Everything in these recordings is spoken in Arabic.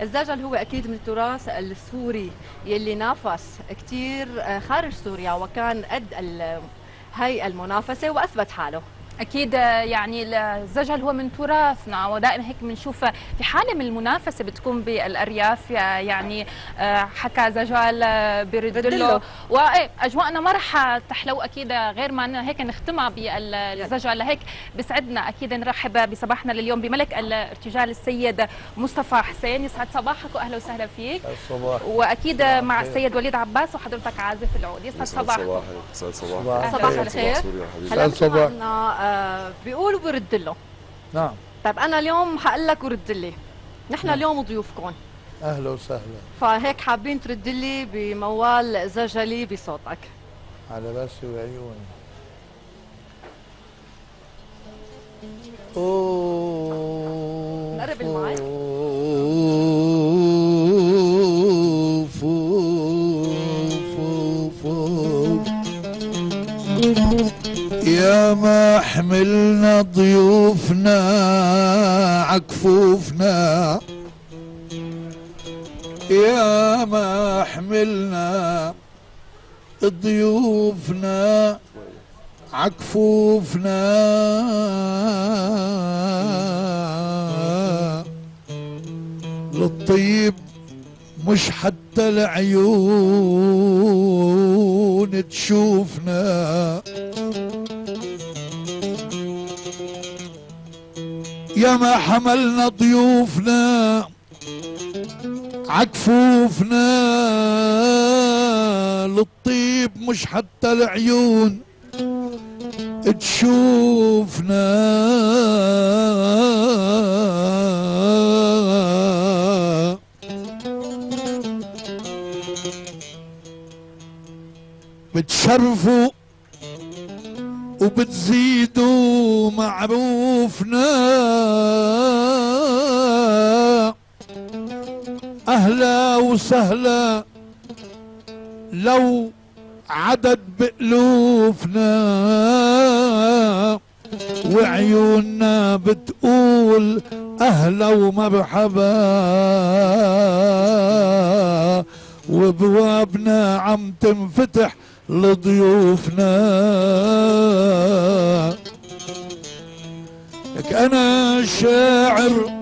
الزجل هو أكيد من التراث السوري يلي نافس كثير خارج سوريا وكان قد هي المنافسة وأثبت حاله. أكيد يعني الزجل هو من تراثنا ودائما هيك بنشوف في حالة من المنافسة بتكون بالأرياف يعني حكى زجل بيرد له واجواءنا ما رح تحلو أكيد غير ما هيك نختمها بالزجل. لهيك بسعدنا أكيد نرحب بصباحنا لليوم بملك الارتجال السيد مصطفى حسين. يسعد صباحك واهلا وسهلا فيك. صباح وأكيد مع السيد وليد عباس وحضرتك عازف العود. يسعد صباحك. يسعد صباحك. صباح الخير. هلا صباح. بيقول وبرد له. نعم. طيب أنا اليوم حقول لك ورد لي. نحن نعم. اليوم ضيوفكم. أهلا وسهلا. فهيك حابين ترد لي بموال زجلي بصوتك. على راسي وعيوني. اوه قرب المايك يا ما حملنا ضيوفنا عكفوفنا. يا ما حملنا ضيوفنا عكفوفنا. للطيب مش حتى العيون تشوفنا. يا ما حملنا ضيوفنا عكفوفنا للطيب مش حتى العيون تشوفنا. بتشرفوا وبتزيدوا معروفنا. أهلا وسهلا لو عدد بألوفنا. وعيوننا بتقول أهلا ومرحبا. وبوابنا عم تنفتح لضيوفنا. لك أنا شاعر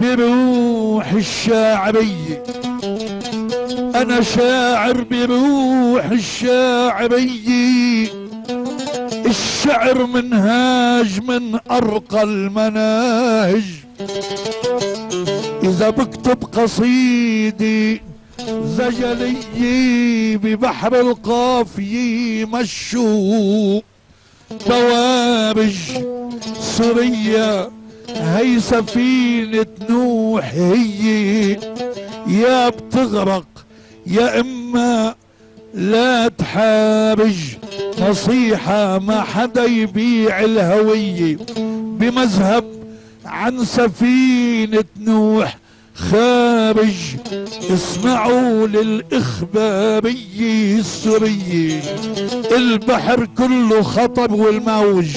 بروح الشاعرية أنا شاعر بروح الشاعرية الشعر منهاج من أرقى المناهج. إذا بكتب قصيدي زجلي ببحر القافية مشوا توابج سوريا هي سفينة نوح هي يا بتغرق يا إما لا تحابج. نصيحة ما حدا يبيع الهوية. بمذهب عن سفينة نوح خارج اسمعوا للإخبارية السورية البحر كله خطر والموج.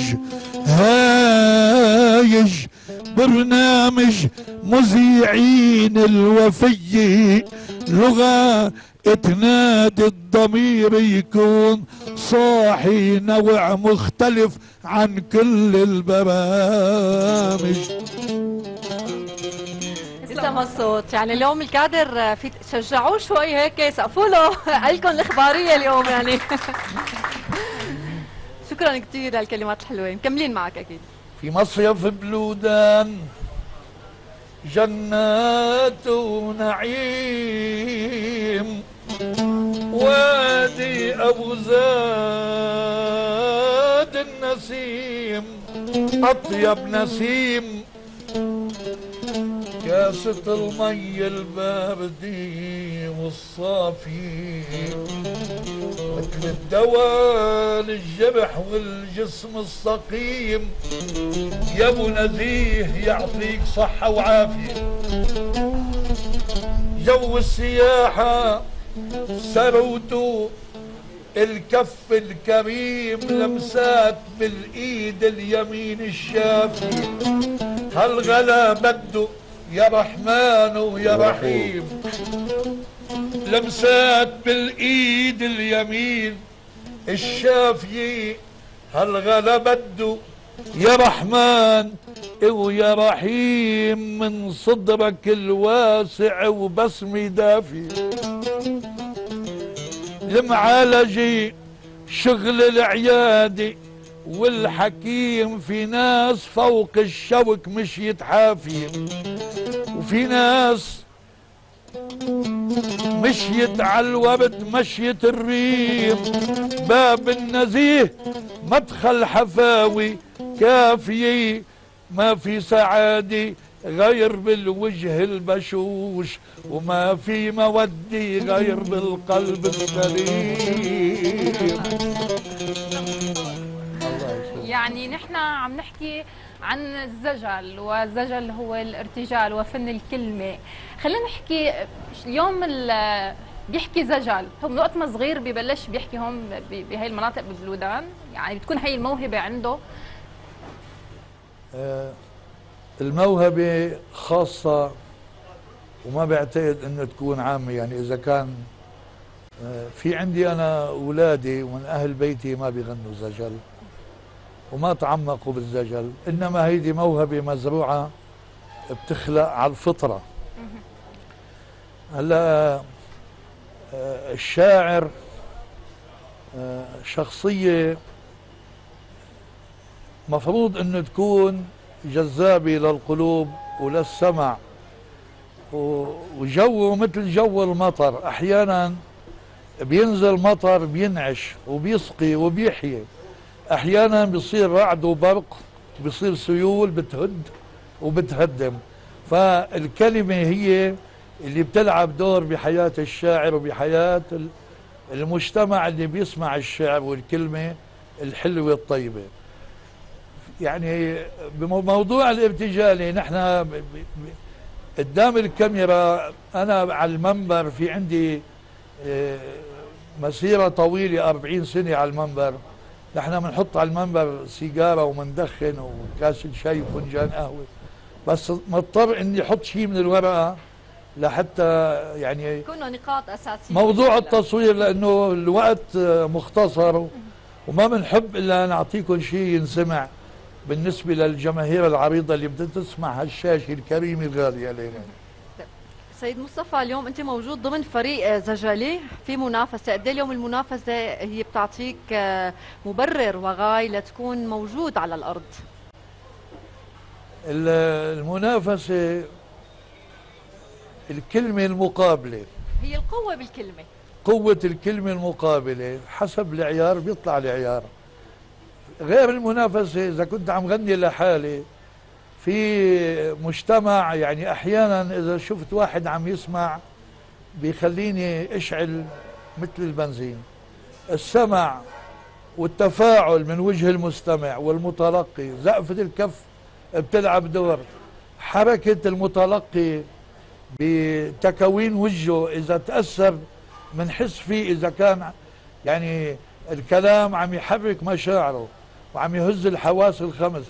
هايج برنامج مذيعين الوفية لغة تنادي الضمير يكون صاحي نوع مختلف عن كل البرامج. تسلم الصوت يعني اليوم الكادر في شجعوه شوي هيك سقفوا له لكم الإخبارية اليوم يعني. شكرا كثير للكلمات الحلوة. مكملين معك أكيد. في مصيف بلودان جنات ونعيم. وادي أبو زاد النسيم أطيب نسيم. كاسة المي الباردة والصافي. مثل الدواء للجرح والجسم السقيم يا أبو نزيه يعطيك صحة وعافية. جو السياحة سروته الكف الكريم لمسات بالإيد اليمين الشافي هالغلا بده يا رحمن ويا رحيم. لمسات بالإيد اليمين. الشافية هالغلا بده يا رحمن ويا رحيم من صدرك الواسع وبسمي دافي. المعالجة شغل العيادة والحكيم في ناس فوق الشوك مش يتحافي وفي ناس مشيت على الورد مشيت الريم باب النزيه مدخل حفاوي كافية ما في سعادة غير بالوجه البشوش وما في مودي غير بالقلب السليم. يعني نحن عم نحكي عن الزجل والزجل هو الارتجال وفن الكلمة. خلينا نحكي اليوم بيحكي زجل. هو من وقت ما صغير ببلش بيحكي هون بهي المناطق بالبلودان يعني بتكون هي الموهبة عنده. آه الموهبة خاصة وما بعتقد إنه تكون عامة. يعني إذا كان آه في عندي أنا اولادي ومن أهل بيتي ما بيغنوا زجل. وما تعمقوا بالزجل إنما هيدي موهبة مزروعة بتخلق على الفطرة. هلا آه، الشاعر آه، شخصية مفروض إنه تكون جذابة للقلوب وللسمع. وجوه مثل جو المطر. أحيانا بينزل مطر بينعش وبيسقي وبيحيي. أحيانا بيصير رعد وبرق بيصير سيول بتهد وبتهدم. فالكلمة هي اللي بتلعب دور بحياة الشاعر وبحياة المجتمع اللي بيسمع الشعر والكلمة الحلوة الطيبة. يعني بموضوع الارتجالي نحن قدام الكاميرا أنا على المنبر في عندي آه، مسيرة طويلة 40 سنة على المنبر. نحن بنحط على المنبر سيجارة ومندخن وكاس شاي وفنجان قهوة. بس مضطر إني أحط شيء من الورقة لحتى يعني يكونوا نقاط أساسية. موضوع التصوير لأنه الوقت مختصر وما بنحب إلا نعطيكم شيء ينسمع بالنسبة للجماهير العريضة اللي بدها تسمع هالشاشة الكريمة الغالية علينا سيد مصطفى اليوم أنت موجود ضمن فريق زجالي. في منافسة قد إيه اليوم المنافسة هي بتعطيك مبرر وغاي لتكون موجود على الأرض؟ المنافسة الكلمة المقابلة. هي القوة بالكلمة. قوة الكلمة المقابلة حسب العيار بيطلع العيار. غير المنافسة إذا كنت عم غني لحالي في مجتمع يعني أحيانا إذا شفت واحد عم يسمع بيخليني أشعل مثل البنزين. السمع والتفاعل من وجه المستمع والمتلقي زقفة الكف بتلعب دور. حركة المتلقي بتكوين وجهه إذا تأثر بنحس فيه إذا كان يعني الكلام عم يحرك مشاعره وعم يهز الحواس الخمس.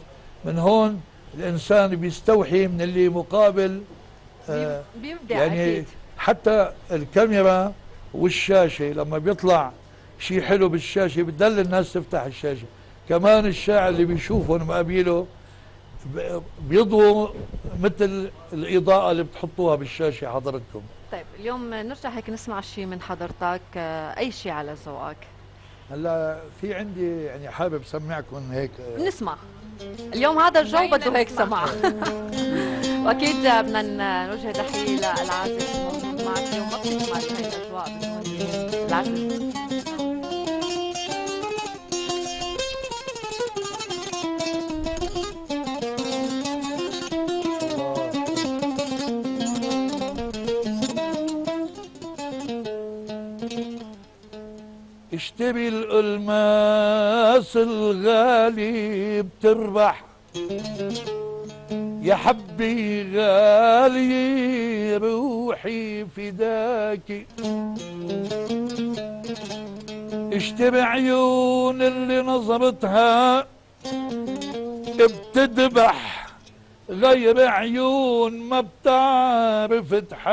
من هون الإنسان بيستوحي من اللي مقابل آه بيبدع يعني أكيد. حتى الكاميرا والشاشة لما بيطلع شيء حلو بالشاشة بتدل الناس تفتح الشاشة. كمان الشاعر اللي بيشوفهم مقابله بيضووا مثل الإضاءة اللي بتحطوها بالشاشة حضرتكم. طيب اليوم نرجع هيك نسمع شيء من حضرتك آه، أي شيء على ذوقك؟ هلا في عندي يعني حابب سمعكم هيك نسمع. اليوم هذا الجو بده هيك سمع وأكيد بدنا نوجه تحية للعازف الموجود معك اليوم مبسوط مع هاي الأجواء العازف. اشتري الألماس الغالي بتربح. يا حبي غالي روحي فداكي اشتري عيون اللي نظرتها بتدبح. غير عيون ما بتعرف تحاكي.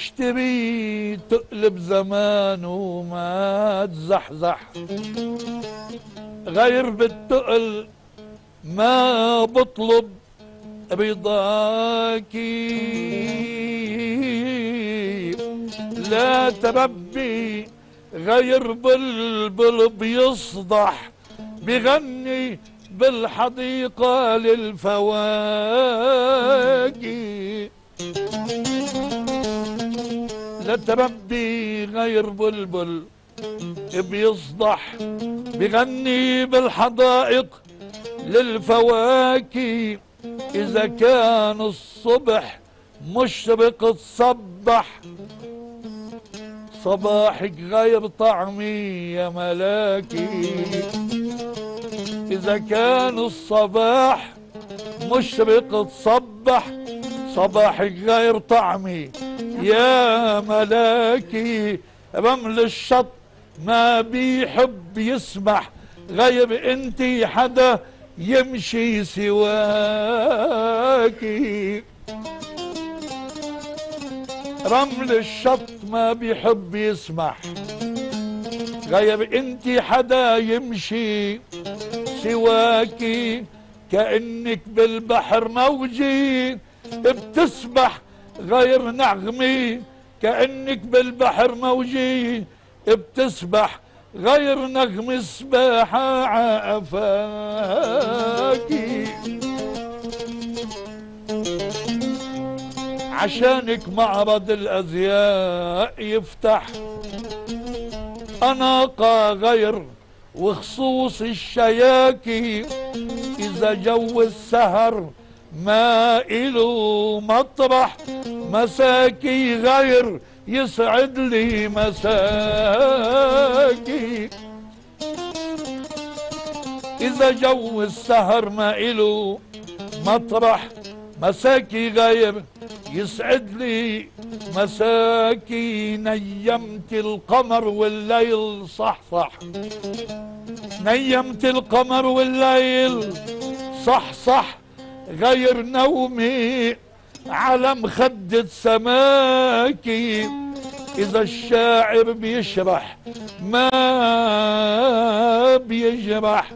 اشتري تقلب زمان وما تزحزح. غير بالتقل ما بطلب رضاكي لا تربي غير بلبل بيصدح بغني بالحديقة للفواكه. تربي غير بلبل بيصدح بغني بالحدائق للفواكه. إذا كان الصبح مشرق تصبح صباحك غير طعمي يا ملاكي. إذا كان الصباح مشرق تصبح صباحك غير طعمي. يا ملاكي رمل الشط ما بيحب يسمح. غير انتي حدا يمشي سواكي رمل الشط ما بيحب يسمح. غير انتي حدا يمشي سواكي كأنك بالبحر موجي بتسبح غير نغمي كأنك بالبحر موجي بتسبح غير نغم السباحة عافاكي عشانك معرض الأزياء يفتح أناقة غير وخصوص الشياكي. إذا جو السهر ما إلو مطرح مساكي غير يسعد لي مساكي. إذا جو السهر ما إلو مطرح مساكي غير يسعد لي مساكي. نيمت القمر والليل صح صح نيمت القمر والليل صح صح غير نومي على مخدة سماكي. إذا الشاعر بيشرح ما بيجرح.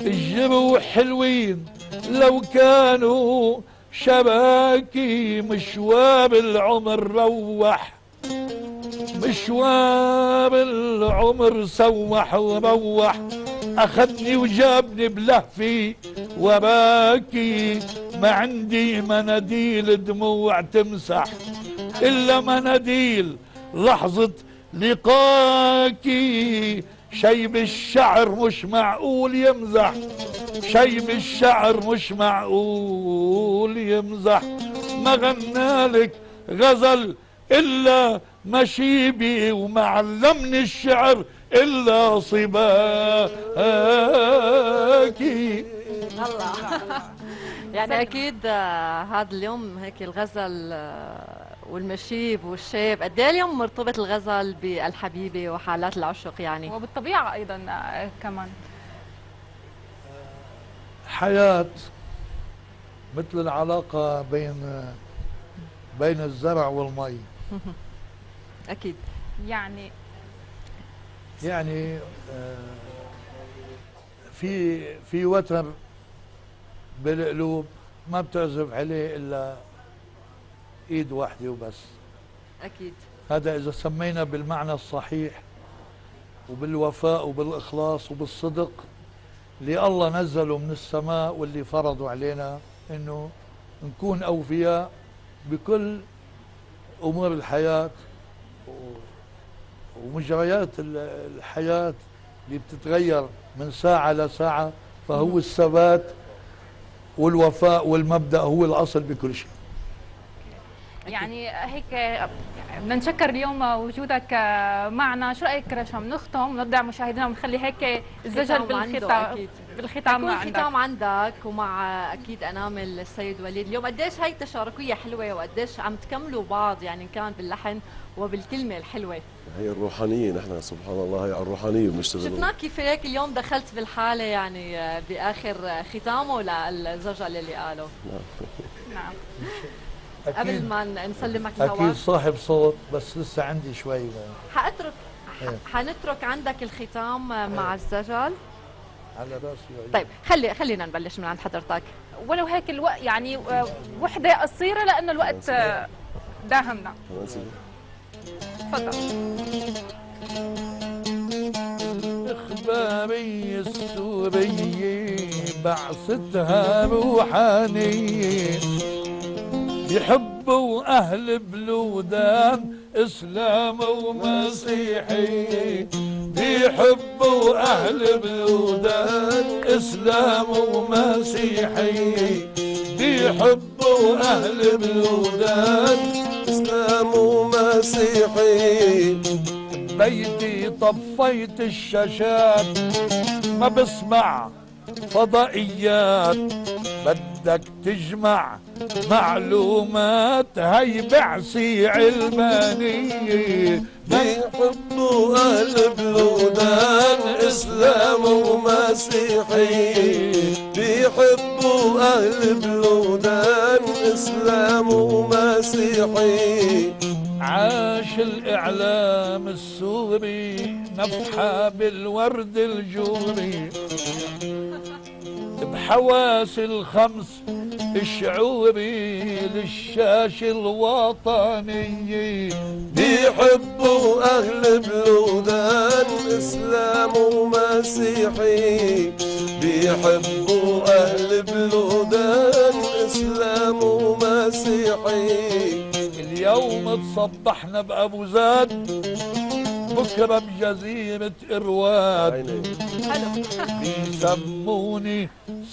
الجروح حلوين لو كانوا شباكي مشوار العمر روح. مشوار العمر سوح وروح. أخذني وجابني بلهفي وراكي ما عندي مناديل دموع تمسح إلا مناديل لحظة لقاكي. شيب الشعر مش معقول يمزح شيب الشعر مش معقول يمزح ما غنالك غزل إلا مشيبي وما علمني الشعر إلا صباكي الله. يعني أكيد آه، هذا اليوم هيك الغزل آه، والمشيب والشيب. قد إيه اليوم مرتبط الغزل بالحبيبة وحالات العشق يعني؟ وبالطبيعة أيضا آه، كمان. حياة مثل العلاقة بين بين الزرع والمي. أكيد. يعني يعني آه، في في وتر بالقلوب ما بتعزف عليه إلا إيد واحدة وبس. أكيد. هذا إذا سمينا بالمعنى الصحيح وبالوفاء وبالإخلاص وبالصدق اللي الله نزله من السماء واللي فرضوا علينا إنه نكون أوفياء بكل أمور الحياة. ومجريات ال- الحياة اللي بتتغير من ساعة لساعه فهو الثبات والوفاء والمبدأ هو الأصل بكل شيء. يعني هيك بدنا نشكر اليوم وجودك معنا. شو رأيك رشا؟ نختم ونودع مشاهدينا ونخلي هيك الزجل بالختام أكيد. بالختام عندك. الختام عندك ومع أكيد انامل السيد وليد. اليوم قديش هي التشاركية حلوة وقديش عم تكملوا بعض يعني كان باللحن وبالكلمة الحلوة. هي الروحانية نحن سبحان الله هي على الروحانية بنشتغل. شفناك كيف هيك اليوم دخلت بالحالة يعني بآخر ختامه للزجل اللي قاله. نعم. قبل أكيد. ما نسلمك أكيد الهواء. صاحب صوت بس لسه عندي شوي. حاترك إيه. حنترك عندك الختام مع إيه. الزجل على راسي. طيب خلي خلينا نبلش من عند حضرتك ولو هيك الوقت يعني آه، وحدة قصيرة لأنه الوقت آه، داهمنا. تفضل إخباري السورية بعثتها روحانية يحبوا أهل بلودان إسلام ومسيحية بيحبوا أهل بلودان إسلام ومسيحية بيحبوا أهل بلودان إسلام ومسيحي. بيتي طفيت الشاشات ما بسمع فضائيات بدك تجمع معلومات. هي بعثي علمانية بيحبوا أهل بلودان إسلام ومسيحي. بيحبوا أهل بلودان إسلام ومسيحي. عاش الإعلام السوري نفحة بالورد الجوري. بحواس الخمس الشعوري للشاش الوطني. بيحبوا أهل بلودان إسلام ومسيحي. بيحبوا أهل بلودان إسلام ومسيحي. اليوم تصبحنا بأبو زاد. بكرة بجزيرة إرواد. عيني بيسموني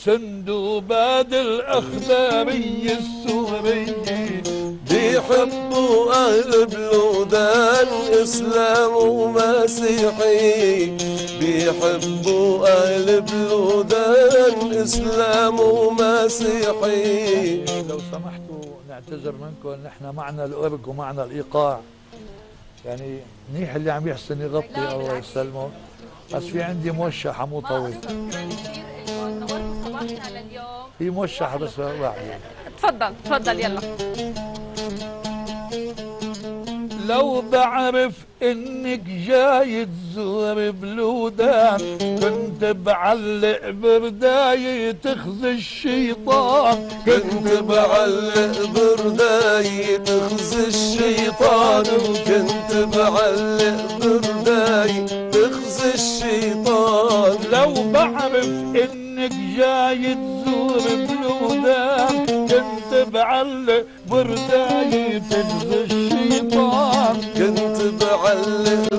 سندوباد الأخبارية السورية بيحبوا أهل بلودان إسلام ومسيحي. بيحبوا أهل بلودان إسلام ومسيحي. لو سمحتوا نعتذر منكم نحن معنا الأورج ومعنا الإيقاع. يعني منيح اللي عم يحسن يغطي الله. يسلمه. بس في عندي موشحة مو طويل. في موشحة بس واحدة تفضل تفضل يلا. لو بعرف إنك جاي تزور بلودان كنت بعلق برداية تخزي الشيطان. كنت بعلق برداي تخزي الشيطان. كنت بعلق برداي تخزي الشيطان. لو بعرف إنك جاي تزور بلودان كنت بعلق برداية تخزي الشيطان. كنت بعلق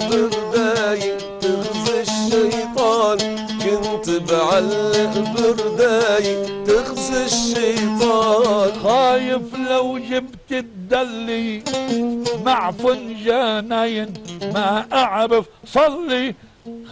بعلق برداي تخزي الشيطان. خايف لو جبت الدلي مع فنجانين ما أعرف. صلي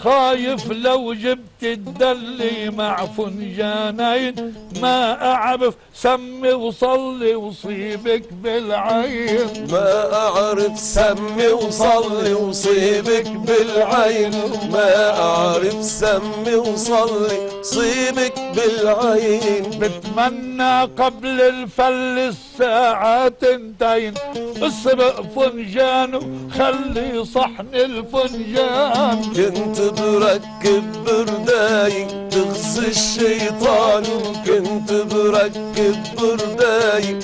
خايف لو جبت الدلي مع فنجانين. ما أعرف سمي وصلي وصيبك بالعين. ما أعرف سمي وصلي وصيبك بالعين. ما أعرف سمي وصلي صيبك بالعين. بتمنى قبل الفل الساعة تنتين اسرق فنجانه خلي صحن الفنجان. كنت بركب برداي تخزي الشيطان كنت بركب برداي.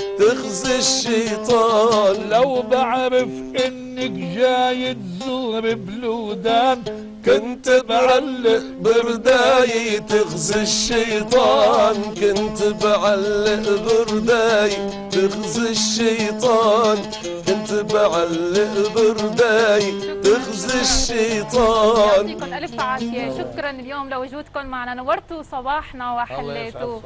تخزي الشيطان. لو بعرف إنك جاي تزور بلودان كنت بعلق برداي تخزي الشيطان. كنت بعلق برداي تخزي الشيطان. كنت بعلق برداي تخزي الشيطان. يعطيكم ألف عافية. شكرا اليوم لوجودكم معنا. نورتوا صباحنا وحليتوا